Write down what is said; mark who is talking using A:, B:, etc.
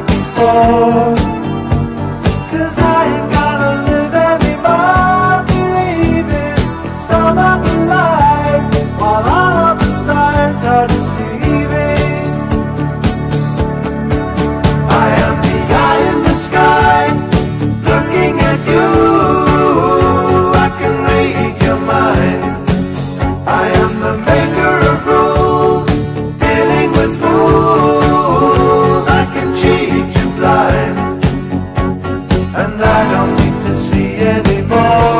A: que before. anymore